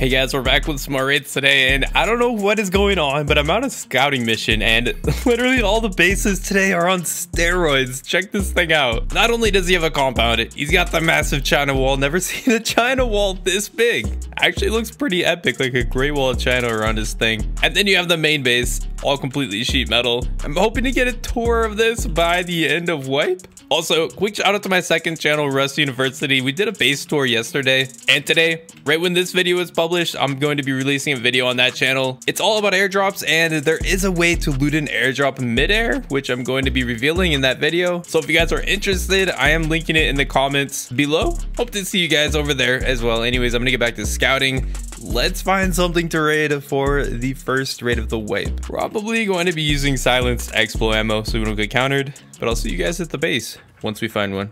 Hey guys, we're back with some more raids today, and I don't know what is going on, but I'm on a scouting mission, and literally all the bases today are on steroids. Check this thing out. Not only does he have a compound, he's got the massive China wall. Never seen a China wall this big. Actually looks pretty epic, like a great wall of China around his thing. And then you have the main base, all completely sheet metal. I'm hoping to get a tour of this by the end of Wipe. Also, quick shout out to my second channel, Rust University. We did a base tour yesterday and today, right when this video is published, I'm going to be releasing a video on that channel. It's all about airdrops and there is a way to loot an airdrop midair, which I'm going to be revealing in that video. So if you guys are interested, I am linking it in the comments below. Hope to see you guys over there as well. Anyways, I'm gonna get back to scouting. Let's find something to raid for the first raid of the wipe. Probably going to be using silenced expo ammo so we don't get countered, but I'll see you guys at the base once we find one.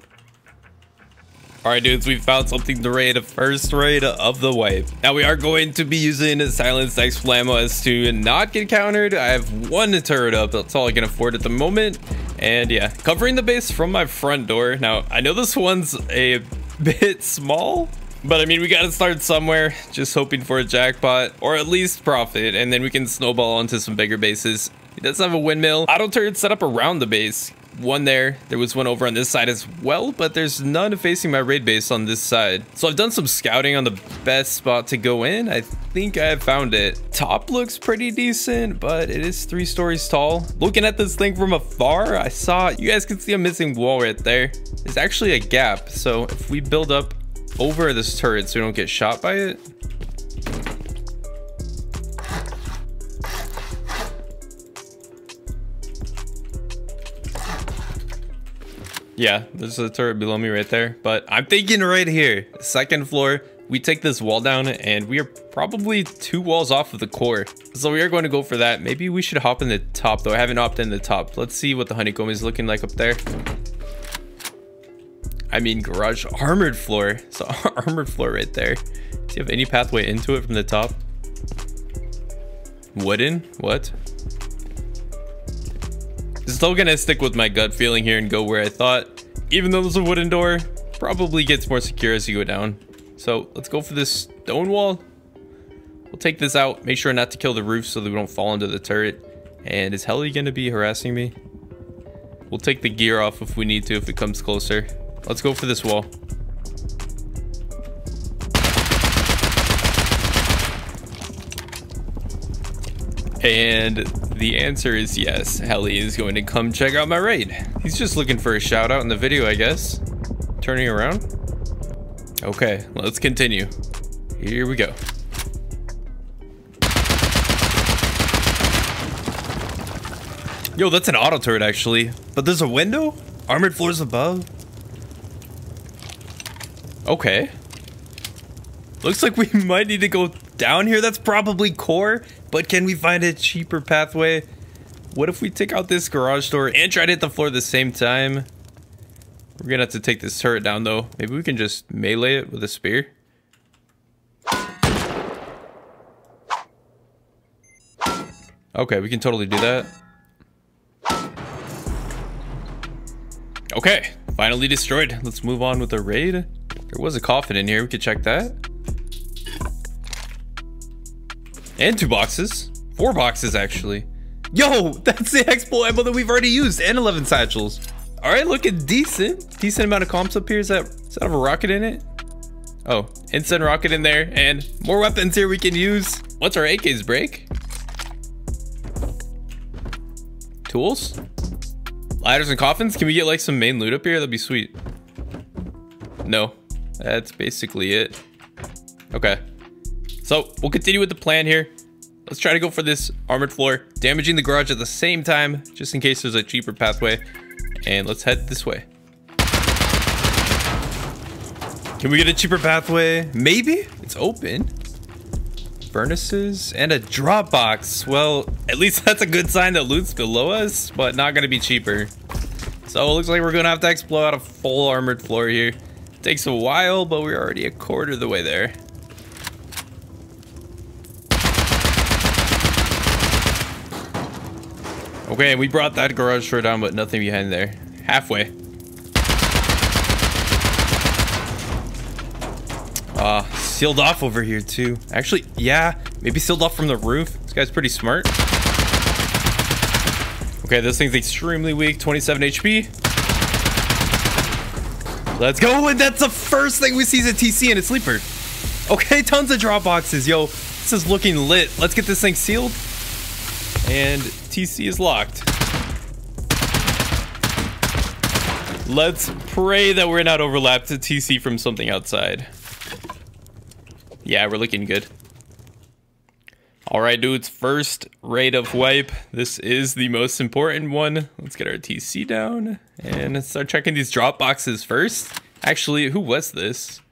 Alright dudes, we found something to raid, first raid of the wipe. Now we are going to be using silenced expo ammo as to not get countered. I have one turret up, that's all I can afford at the moment. And yeah, covering the base from my front door. Now, I know this one's a bit small, but I mean, we gotta start somewhere, just hoping for a jackpot, or at least profit, and then we can snowball onto some bigger bases. He does have a windmill. Auto turret set up around the base. One there. There was one over on this side as well, but there's none facing my raid base on this side. So I've done some scouting on the best spot to go in. I think I have found it. Top looks pretty decent, but it is three stories tall. Looking at this thing from afar, I saw, you guys can see a missing wall right there. It's actually a gap. So if we build up over this turret so we don't get shot by it. Yeah, there's a turret below me right there. But I'm thinking right here, second floor, we take this wall down and we are probably two walls off of the core. So we are going to go for that. Maybe we should hop in the top though. I haven't hopped in the top. Let's see what the honeycomb is looking like up there. I mean garage armored floor. So armored floor right there. Do you have any pathway into it from the top? Wooden? What? Still gonna stick with my gut feeling here and go where I thought. Even though there's a wooden door, probably gets more secure as you go down. So let's go for this stone wall. We'll take this out. Make sure not to kill the roof so that we don't fall into the turret. And is Heli gonna be harassing me? We'll take the gear off if we need to if it comes closer. Let's go for this wall. And the answer is yes. Heli is going to come check out my raid. He's just looking for a shout out in the video, I guess. Turning around. Okay, let's continue. Here we go. Yo, that's an auto turret actually. But there's a window? Armored floors above? Okay. Looks like we might need to go down here. That's probably core. But can we find a cheaper pathway? What if we take out this garage door and try to hit the floor at the same time? We're gonna have to take this turret down though. Maybe we can just melee it with a spear. Okay, we can totally do that. Okay, finally destroyed. Let's move on with the raid. There was a coffin in here. We could check that. And two boxes. Four boxes, actually. Yo, that's the expo ammo that we've already used. And 11 satchels. All right, looking decent. Decent amount of comps up here. Is that, does that have a rocket in it? Oh, instant rocket in there. And more weapons here we can use. What's our AKs break. Tools? Ladders and coffins? Can we get like some main loot up here? That'd be sweet. No, that's basically it. Okay. So we'll continue with the plan here. Let's try to go for this armored floor, damaging the garage at the same time, just in case there's a cheaper pathway. And let's head this way. Can we get a cheaper pathway? Maybe? It's open. Furnaces and a drop box. Well, at least that's a good sign that loot's below us, but not gonna be cheaper. So it looks like we're gonna have to explode out a full armored floor here. Takes a while, but we're already a quarter of the way there. Okay, we brought that garage door down, but nothing behind there. Halfway. Ah, sealed off over here too. Actually, yeah, maybe sealed off from the roof. This guy's pretty smart. Okay, this thing's extremely weak. 27 HP. Let's go. And that's the first thing we see is a TC and a sleeper. Okay, tons of drop boxes. Yo, this is looking lit. Let's get this thing sealed. And TC is locked. Let's pray that we're not overlapped to TC from something outside. Yeah, we're looking good. All right, dudes, first rate of wipe. This is the most important one. Let's get our TC down and start checking these drop boxes first. Actually, who was this?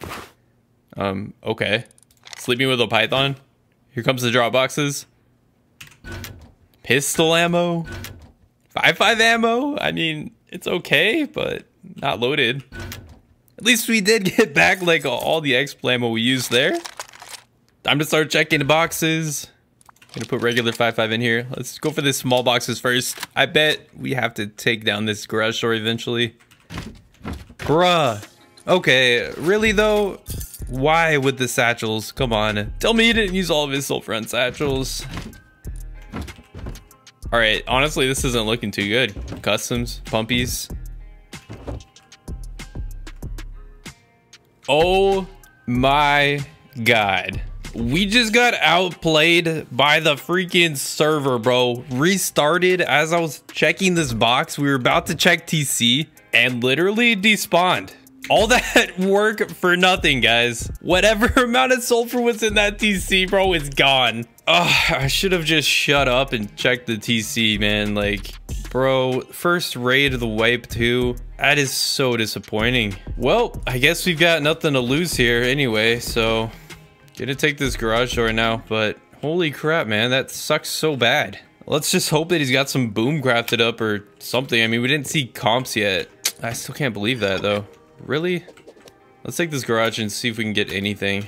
Um, okay. Sleeping with a python. Here comes the drop boxes. Pistol ammo. 5.5 ammo. I mean, it's okay, but not loaded. At least we did get back like all the X ammo we used there. Time to start checking the boxes. Gonna put regular 5.5 in here. Let's go for the small boxes first. I bet we have to take down this garage door eventually. Bruh. Okay, really though? Why with the satchels? Come on. Tell me he didn't use all of his sulfur on satchels. All right, honestly, this isn't looking too good. Customs, pumpies. Oh my God. We just got outplayed by the freaking server, bro. Restarted as I was checking this box. We were about to check TC and literally despawned. All that work for nothing, guys. Whatever amount of sulfur was in that TC, bro, is gone. Oh, I should have just shut up and checked the TC, man. Like, bro, first raid of the wipe too. That is so disappointing. Well, I guess we've got nothing to lose here anyway, so... Gonna take this garage door now, but holy crap, man, that sucks so bad. Let's just hope that he's got some boom crafted up or something. I mean, we didn't see comps yet. I still can't believe that, though. Really? Let's take this garage and see if we can get anything.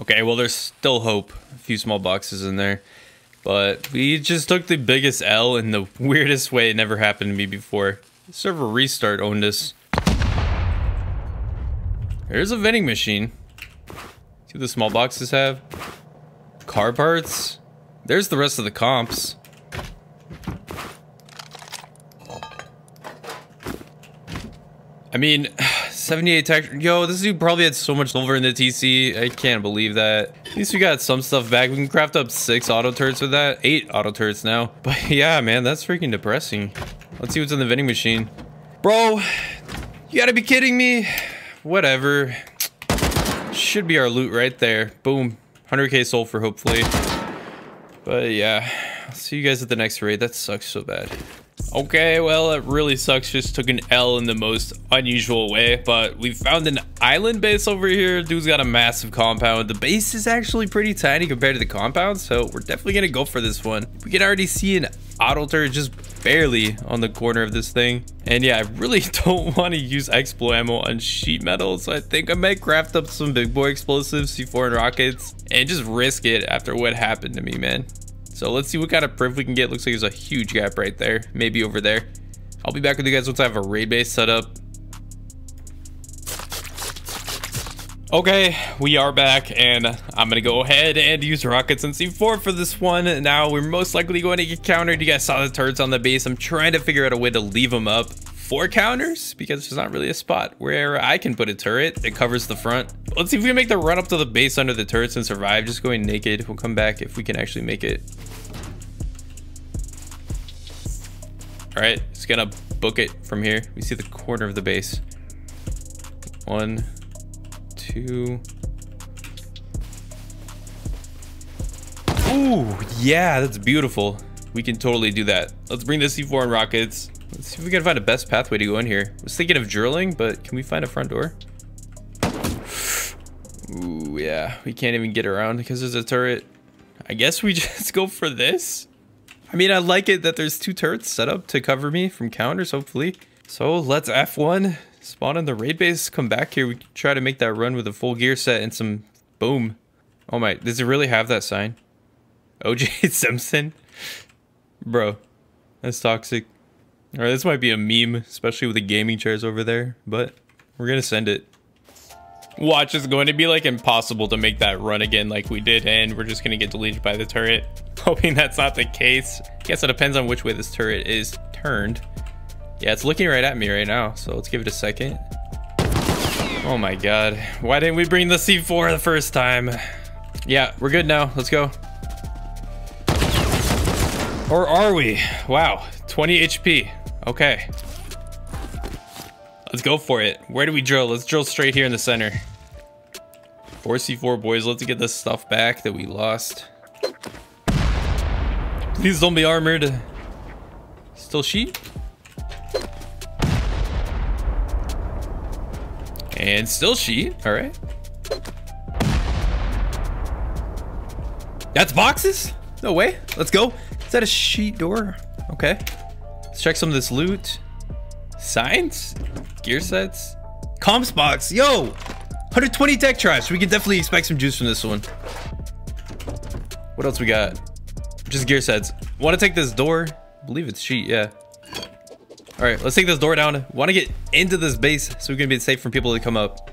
Okay, well, there's still hope. A few small boxes in there. But we just took the biggest L in the weirdest way it never happened to me before. Server restart owned us. There's a vending machine. See what the small boxes have? Car parts. There's the rest of the comps. I mean, 78 tech. Yo, this dude probably had so much silver in the TC. I can't believe that. At least we got some stuff back. We can craft up six auto turrets with that. Eight auto turrets now. But yeah, man, that's freaking depressing. Let's see what's in the vending machine. Bro, you gotta be kidding me. Whatever. Should be our loot right there. Boom. 100k sulfur, hopefully. But yeah, I'll see you guys at the next raid. That sucks so bad. Okay, well, it really sucks. Just took an L in the most unusual way, but we found an island base over here. Dude's got a massive compound. The base is actually pretty tiny compared to the compound, so we're definitely gonna go for this one. We can already see an auto turret just barely on the corner of this thing. And yeah, I really don't want to use explo ammo on sheet metal, so I think I might craft up some big boy explosives, C4 and rockets, and just risk it after what happened to me, man. So let's see what kind of priv we can get. Looks like there's a huge gap right there. Maybe over there. I'll be back with you guys once I have a raid base set up. Okay, we are back, and I'm gonna go ahead and use rockets and C4 for this one. Now, we're most likely going to get countered. You guys saw the turrets on the base. I'm trying to figure out a way to leave them up for counters because there's not really a spot where I can put a turret that covers the front. Let's see if we can make the run up to the base under the turrets and survive. Just going naked. We'll come back if we can actually make it. All right, just gonna book it from here. We see the corner of the base. One, two. Ooh, yeah, that's beautiful. We can totally do that. Let's bring the C4 and rockets. Let's see if we can find a best pathway to go in here. I was thinking of drilling, but can we find a front door? Ooh, yeah, we can't even get around because there's a turret. I guess we just go for this. I mean, I like it that there's two turrets set up to cover me from counters, hopefully. So let's F1, spawn in the raid base, come back here. We try to make that run with a full gear set and some boom. Oh my, does it really have that sign? OJ Simpson? Bro, that's toxic. Alright, this might be a meme, especially with the gaming chairs over there, but we're gonna send it. Watch is going to be like impossible to make that run again like we did, and we're just gonna get deleted by the turret. Hoping that's not the case. Guess it depends on which way this turret is turned. Yeah, it's looking right at me right now, so let's give it a second. Oh my god. Why didn't we bring the C4 the first time? Yeah, we're good now. Let's go. Or are we? Wow, 20 HP. Okay. Let's go for it. Where do we drill? Let's drill straight here in the center. 4C4 boys, let's get this stuff back that we lost. Please don't be armored. Still sheep? And still sheet. All right. That's boxes? No way. Let's go. Is that a sheet door? Okay. Let's check some of this loot. Signs? Gear sets? Comps box. Yo! 120 tech trash. We can definitely expect some juice from this one. What else we got? Just gear sets. Want to take this door? I believe it's sheet, yeah. All right, let's take this door down. Want to get into this base so we can be safe from people that come up.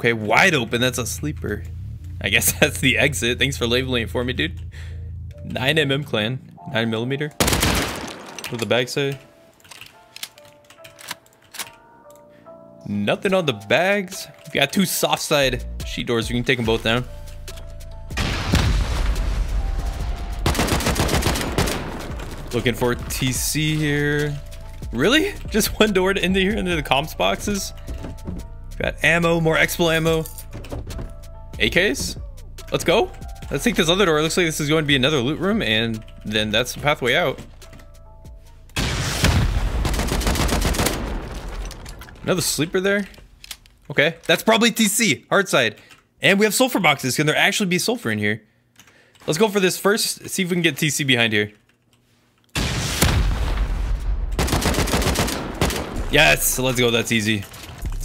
Okay, wide open. That's a sleeper. I guess that's the exit. Thanks for labeling it for me, dude. 9mm clan. 9mm. What the bag say? Nothing on the bags. We got two soft side sheet doors. We can take them both down. Looking for TC here. Really? Just one door to into here into the comps boxes? Got ammo, more expo ammo. AKs? Let's go. Let's take this other door. It looks like this is going to be another loot room, and then that's the pathway out. Another sleeper there. Okay, that's probably TC, hard side. And we have sulfur boxes. Can there actually be sulfur in here? Let's go for this first. See if we can get TC behind here. Yes, let's go. That's easy.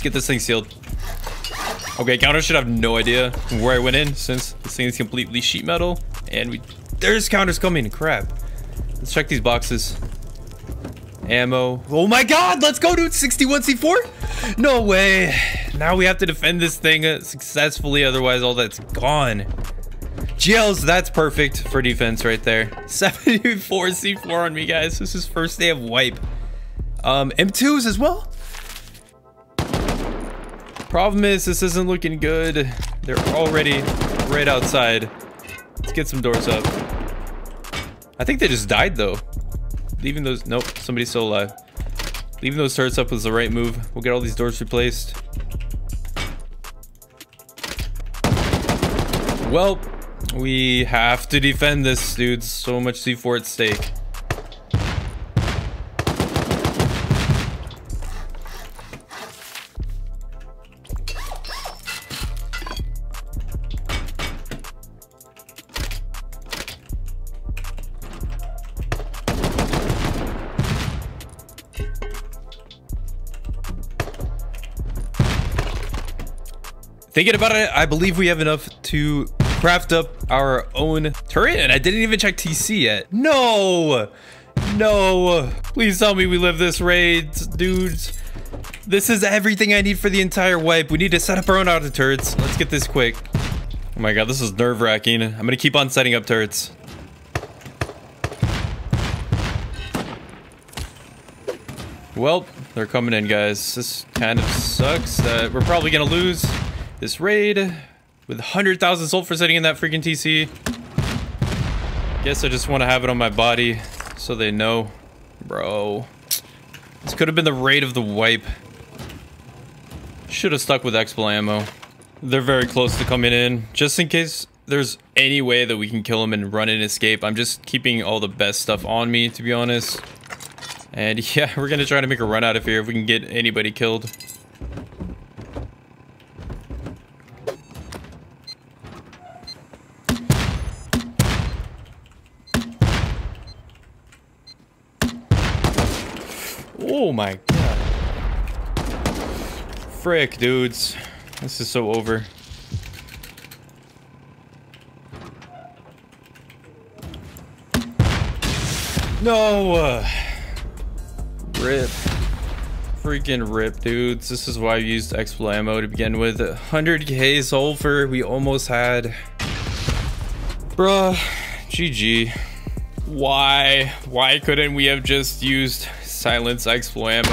Get this thing sealed. Okay, counter should have no idea where I went in since this thing is completely sheet metal. And we there's counters coming. Crap. Let's check these boxes. Ammo. Oh my god, let's go, dude. 61C4? No way. Now we have to defend this thing successfully, otherwise all that's gone. GLs, that's perfect for defense right there. 74 C4 on me, guys. This is first day of wipe. Um, M2s as well. Problem is, this isn't looking good. They're already right outside. Let's get some doors up. I think they just died, though. Leaving those... Nope, somebody's still alive. Leaving those turrets up was the right move. We'll get all these doors replaced. Well, we have to defend this, dude. So much C4 at stake. Thinking about it, I believe we have enough to craft up our own turret, and I didn't even check TC yet. No! No! Please tell me we live this raid, dudes. This is everything I need for the entire wipe. We need to set up our own auto turrets. Let's get this quick. Oh my god, this is nerve-wracking. I'm gonna keep on setting up turrets. Well, they're coming in, guys. This kind of sucks that we're probably gonna lose this raid with 100,000 sulfur sitting in that freaking TC. Guess I just want to have it on my body so they know. Bro. This could have been the raid of the wipe. Should have stuck with expo ammo. They're very close to coming in. Just in case there's any way that we can kill them and run and escape. I'm just keeping all the best stuff on me, to be honest. And yeah, we're going to try to make a run out of here if we can get anybody killed. Oh my god. Frick, dudes. This is so over. No! Uh, rip. Freaking rip, dudes. This is why I used Explo ammo to begin with. 100k sulfur we almost had. Bruh. GG. Why? Why couldn't we have just used silence Explo ammo?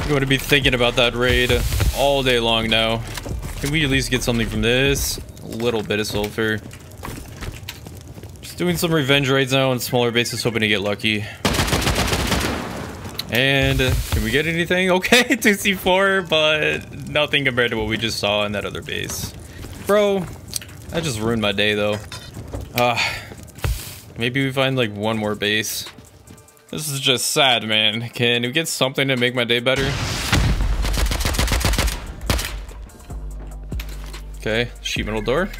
I'm going to be thinking about that raid all day long now. Can we at least get something from this? A little bit of sulfur. Just doing some revenge raids now on smaller bases, hoping to get lucky. And uh, can we get anything? Okay, 2C4, but nothing compared to what we just saw in that other base. Bro, that just ruined my day though. Ah, uh, maybe we find like one more base. This is just sad, man. Can we get something to make my day better? Okay, sheet metal door.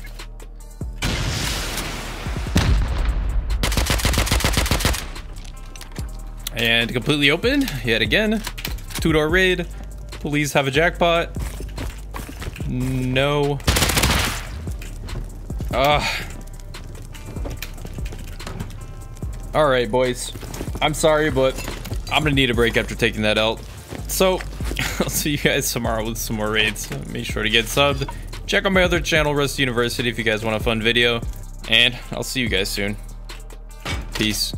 And completely open, yet again. Two-door raid. Please have a jackpot. No. Ah. Ah. Alright, boys. I'm sorry, but I'm gonna need a break after taking that out. So, I'll see you guys tomorrow with some more raids. Make sure to get subbed. Check out my other channel, Rust University, if you guys want a fun video. And I'll see you guys soon. Peace.